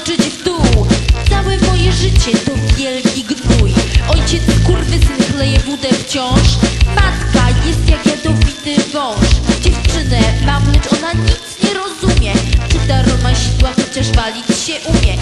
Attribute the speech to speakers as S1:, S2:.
S1: skoczyć w dół. Całe moje życie to wielki gnój. Ojciec skurwysyn chleje wódę wciąż. Matka jest jak jadowity wąż. Dziewczynę mam, lecz ona nic nie rozumie. Czy ta Roma sidła chociaż walić się umie?